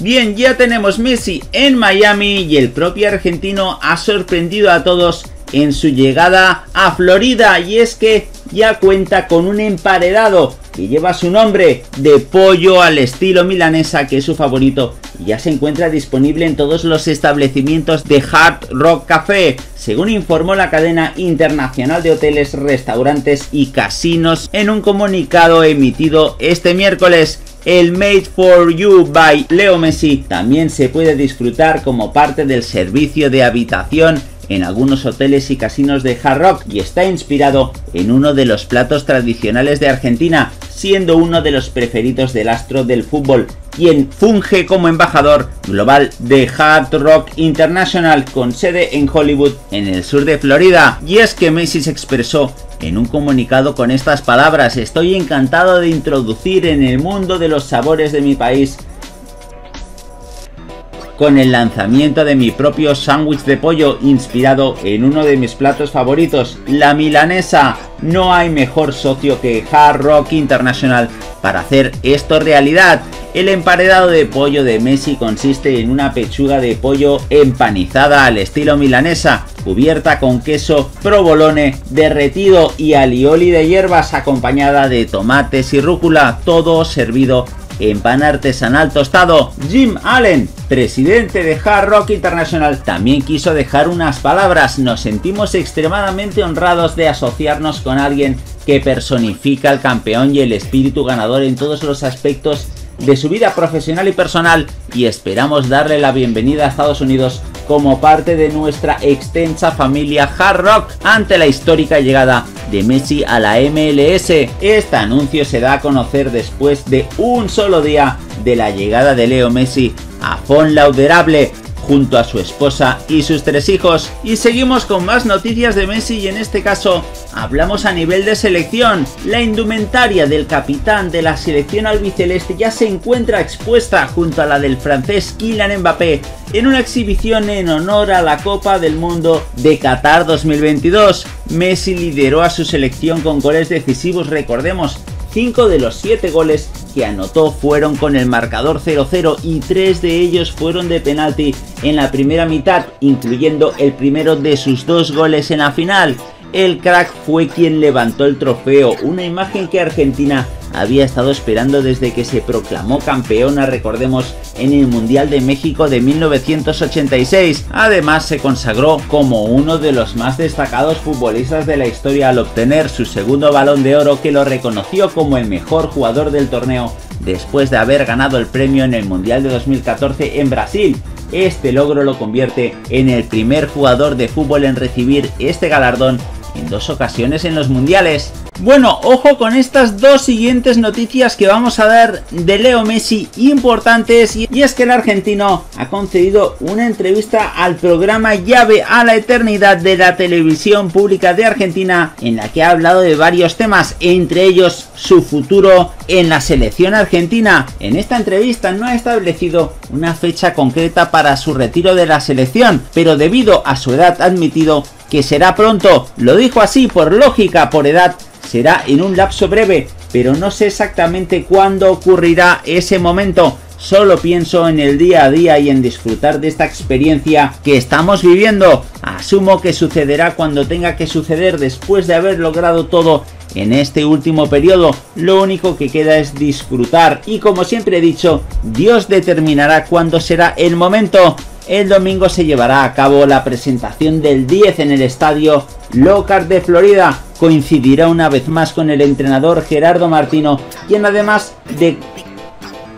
Bien, ya tenemos Messi en Miami y el propio argentino ha sorprendido a todos en su llegada a Florida. Y es que ya cuenta con un emparedado que lleva su nombre de pollo al estilo milanesa que es su favorito y ya se encuentra disponible en todos los establecimientos de Hard Rock Café, según informó la cadena internacional de hoteles, restaurantes y casinos en un comunicado emitido este miércoles. El Made for You by Leo Messi también se puede disfrutar como parte del servicio de habitación en algunos hoteles y casinos de Hard Rock y está inspirado en uno de los platos tradicionales de Argentina, siendo uno de los preferidos del astro del fútbol, quien funge como embajador global de Hard Rock International con sede en Hollywood, en el sur de Florida. Y es que Messi se expresó en un comunicado con estas palabras, estoy encantado de introducir en el mundo de los sabores de mi país con el lanzamiento de mi propio sándwich de pollo inspirado en uno de mis platos favoritos, la milanesa. No hay mejor socio que Hard Rock International para hacer esto realidad. El emparedado de pollo de Messi consiste en una pechuga de pollo empanizada al estilo milanesa, cubierta con queso provolone derretido y alioli de hierbas acompañada de tomates y rúcula, todo servido en pan artesanal tostado. Jim Allen, presidente de Hard Rock International, también quiso dejar unas palabras. Nos sentimos extremadamente honrados de asociarnos con alguien que personifica al campeón y el espíritu ganador en todos los aspectos de su vida profesional y personal y esperamos darle la bienvenida a Estados Unidos como parte de nuestra extensa familia Hard Rock ante la histórica llegada de Messi a la MLS. Este anuncio se da a conocer después de un solo día de la llegada de Leo Messi a Fon Lauderable junto a su esposa y sus tres hijos. Y seguimos con más noticias de Messi y en este caso hablamos a nivel de selección. La indumentaria del capitán de la selección albiceleste ya se encuentra expuesta junto a la del francés Kylian Mbappé en una exhibición en honor a la Copa del Mundo de Qatar 2022. Messi lideró a su selección con goles decisivos, recordemos, 5 de los 7 goles que anotó fueron con el marcador 0-0 y 3 de ellos fueron de penalti en la primera mitad, incluyendo el primero de sus dos goles en la final. El crack fue quien levantó el trofeo, una imagen que Argentina había estado esperando desde que se proclamó campeona, recordemos, en el Mundial de México de 1986. Además, se consagró como uno de los más destacados futbolistas de la historia al obtener su segundo balón de oro que lo reconoció como el mejor jugador del torneo después de haber ganado el premio en el Mundial de 2014 en Brasil. Este logro lo convierte en el primer jugador de fútbol en recibir este galardón en dos ocasiones en los mundiales. Bueno, ojo con estas dos siguientes noticias que vamos a dar de Leo Messi importantes y es que el argentino ha concedido una entrevista al programa Llave a la Eternidad de la televisión pública de Argentina en la que ha hablado de varios temas, entre ellos su futuro en la selección argentina. En esta entrevista no ha establecido una fecha concreta para su retiro de la selección, pero debido a su edad ha admitido que será pronto. Lo dijo así por lógica, por edad, será en un lapso breve, pero no sé exactamente cuándo ocurrirá ese momento. Solo pienso en el día a día y en disfrutar de esta experiencia que estamos viviendo. Asumo que sucederá cuando tenga que suceder después de haber logrado todo en este último periodo. Lo único que queda es disfrutar y como siempre he dicho, Dios determinará cuándo será el momento. El domingo se llevará a cabo la presentación del 10 en el estadio Lockhart de Florida. Coincidirá una vez más con el entrenador Gerardo Martino, quien además de,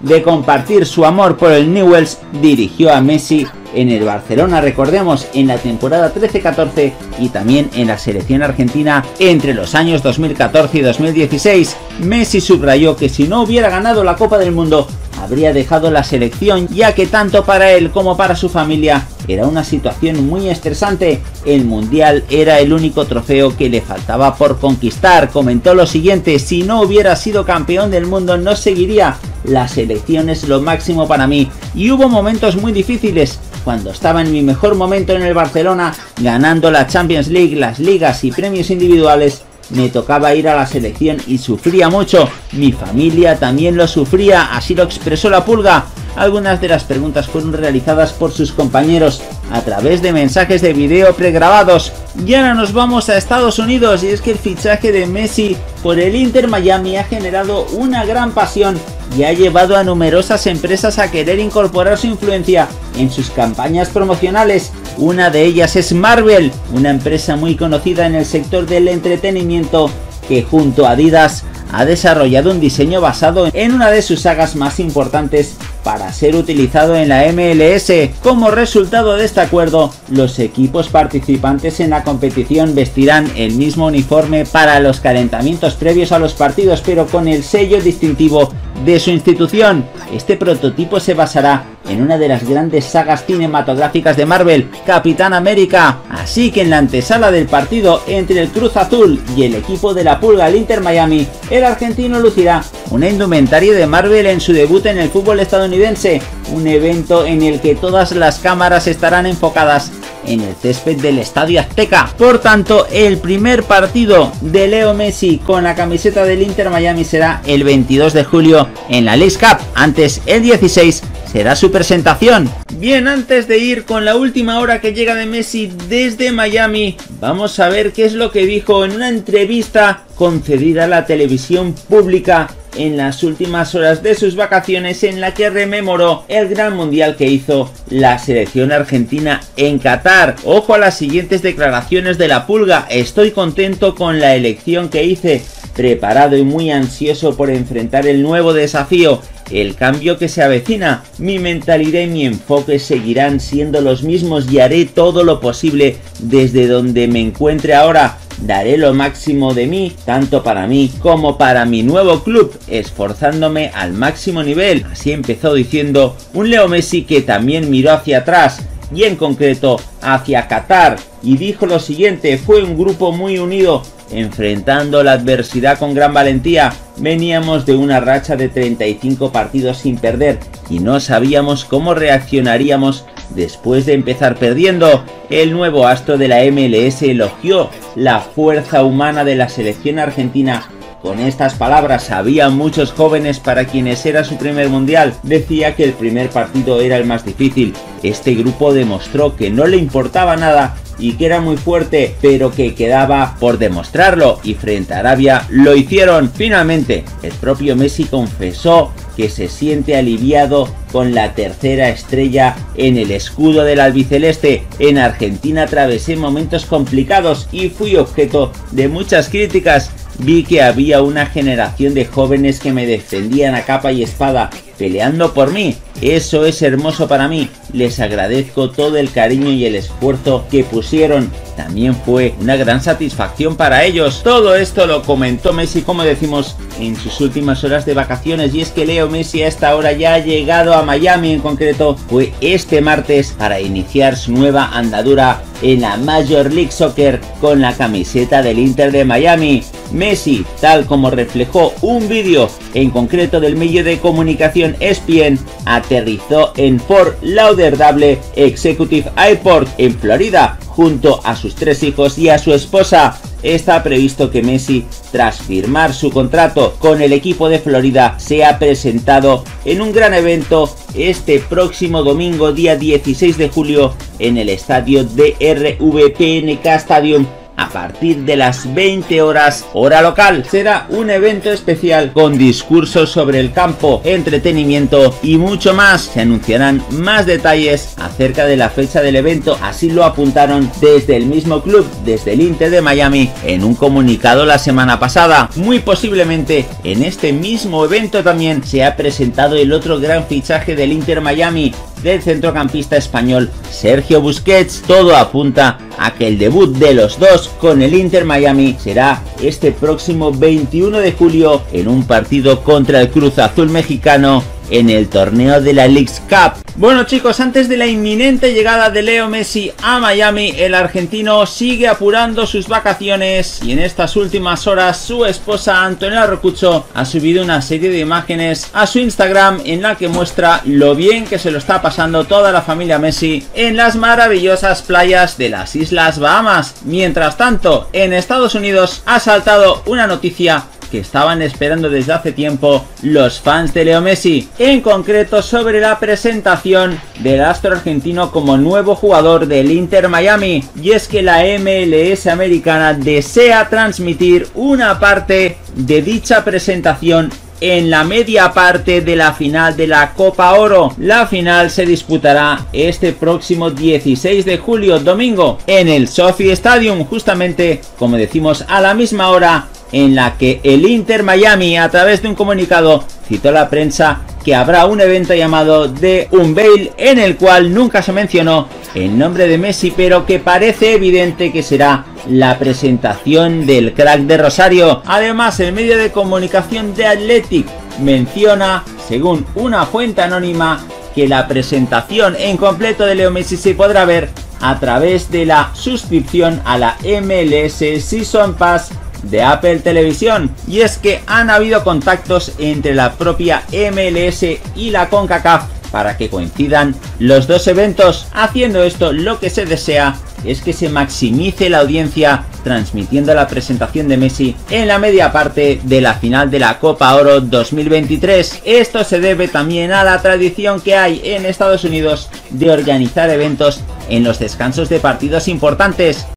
de compartir su amor por el Newells, dirigió a Messi en el Barcelona, recordemos, en la temporada 13-14 y también en la selección argentina entre los años 2014 y 2016. Messi subrayó que si no hubiera ganado la Copa del Mundo, habría dejado la selección ya que tanto para él como para su familia era una situación muy estresante. El Mundial era el único trofeo que le faltaba por conquistar. Comentó lo siguiente, si no hubiera sido campeón del mundo no seguiría. La selección es lo máximo para mí. Y hubo momentos muy difíciles. Cuando estaba en mi mejor momento en el Barcelona, ganando la Champions League, las ligas y premios individuales, me tocaba ir a la selección y sufría mucho. Mi familia también lo sufría, así lo expresó la pulga. Algunas de las preguntas fueron realizadas por sus compañeros a través de mensajes de video pregrabados. Y ahora nos vamos a Estados Unidos y es que el fichaje de Messi por el Inter Miami ha generado una gran pasión y ha llevado a numerosas empresas a querer incorporar su influencia en sus campañas promocionales. Una de ellas es Marvel, una empresa muy conocida en el sector del entretenimiento que junto a Adidas ha desarrollado un diseño basado en una de sus sagas más importantes para ser utilizado en la MLS. Como resultado de este acuerdo, los equipos participantes en la competición vestirán el mismo uniforme para los calentamientos previos a los partidos, pero con el sello distintivo de su institución. Este prototipo se basará en una de las grandes sagas cinematográficas de Marvel, Capitán América. Así que en la antesala del partido entre el Cruz Azul y el equipo de la Pulga, el Inter Miami, el argentino lucirá una indumentaria de Marvel en su debut en el fútbol estadounidense, un evento en el que todas las cámaras estarán enfocadas en el césped del Estadio Azteca. Por tanto, el primer partido de Leo Messi con la camiseta del Inter Miami será el 22 de julio en la League Cup. Antes, el 16 será su presentación. Bien, antes de ir con la última hora que llega de Messi desde Miami, vamos a ver qué es lo que dijo en una entrevista concedida a la televisión pública en las últimas horas de sus vacaciones en la que rememoró el gran mundial que hizo la selección argentina en Qatar. Ojo a las siguientes declaraciones de la pulga, estoy contento con la elección que hice, preparado y muy ansioso por enfrentar el nuevo desafío el cambio que se avecina. Mi mentalidad y mi enfoque seguirán siendo los mismos y haré todo lo posible desde donde me encuentre ahora Daré lo máximo de mí, tanto para mí como para mi nuevo club, esforzándome al máximo nivel. Así empezó diciendo un Leo Messi que también miró hacia atrás y en concreto hacia Qatar y dijo lo siguiente, fue un grupo muy unido, enfrentando la adversidad con gran valentía. Veníamos de una racha de 35 partidos sin perder y no sabíamos cómo reaccionaríamos después de empezar perdiendo. El nuevo astro de la MLS elogió la fuerza humana de la selección argentina con estas palabras, había muchos jóvenes para quienes era su primer mundial. Decía que el primer partido era el más difícil. Este grupo demostró que no le importaba nada y que era muy fuerte, pero que quedaba por demostrarlo y frente a Arabia lo hicieron. Finalmente, el propio Messi confesó que se siente aliviado con la tercera estrella en el escudo del albiceleste. En Argentina atravesé momentos complicados y fui objeto de muchas críticas vi que había una generación de jóvenes que me defendían a capa y espada, peleando por mí. Eso es hermoso para mí. Les agradezco todo el cariño y el esfuerzo que pusieron. También fue una gran satisfacción para ellos. Todo esto lo comentó Messi, como decimos, en sus últimas horas de vacaciones. Y es que Leo Messi a esta hora ya ha llegado a Miami en concreto. Fue este martes para iniciar su nueva andadura en la Major League Soccer con la camiseta del Inter de Miami. Messi, tal como reflejó un vídeo en concreto del medio de comunicación ESPN, aterrizó en Fort Lauderdale Executive Airport en Florida junto a sus tres hijos y a su esposa. Está previsto que Messi, tras firmar su contrato con el equipo de Florida, sea presentado en un gran evento este próximo domingo día 16 de julio en el estadio DRVPNK Stadium a partir de las 20 horas hora local. Será un evento especial con discursos sobre el campo, entretenimiento y mucho más. Se anunciarán más detalles acerca de la fecha del evento, así lo apuntaron desde el mismo club, desde el Inter de Miami, en un comunicado la semana pasada. Muy posiblemente en este mismo evento también se ha presentado el otro gran fichaje del Inter Miami, del centrocampista español Sergio Busquets. Todo apunta a que el debut de los dos con el Inter Miami será este próximo 21 de julio en un partido contra el Cruz Azul mexicano en el torneo de la Leagues Cup. Bueno chicos, antes de la inminente llegada de Leo Messi a Miami, el argentino sigue apurando sus vacaciones y en estas últimas horas su esposa Antonella Rocucho ha subido una serie de imágenes a su Instagram en la que muestra lo bien que se lo está pasando toda la familia Messi en las maravillosas playas de las Islas Bahamas. Mientras tanto, en Estados Unidos ha saltado una noticia estaban esperando desde hace tiempo los fans de Leo Messi, en concreto sobre la presentación del astro argentino como nuevo jugador del Inter Miami, y es que la MLS americana desea transmitir una parte de dicha presentación en la media parte de la final de la Copa Oro. La final se disputará este próximo 16 de julio, domingo, en el Sophie Stadium, justamente como decimos a la misma hora en la que el Inter Miami a través de un comunicado citó a la prensa que habrá un evento llamado The Unveil en el cual nunca se mencionó el nombre de Messi pero que parece evidente que será la presentación del crack de Rosario. Además el medio de comunicación de Athletic menciona, según una fuente anónima, que la presentación en completo de Leo Messi se podrá ver a través de la suscripción a la MLS Season Pass de Apple Televisión. Y es que han habido contactos entre la propia MLS y la CONCACAF para que coincidan los dos eventos. Haciendo esto lo que se desea es que se maximice la audiencia transmitiendo la presentación de Messi en la media parte de la final de la Copa Oro 2023. Esto se debe también a la tradición que hay en Estados Unidos de organizar eventos en los descansos de partidos importantes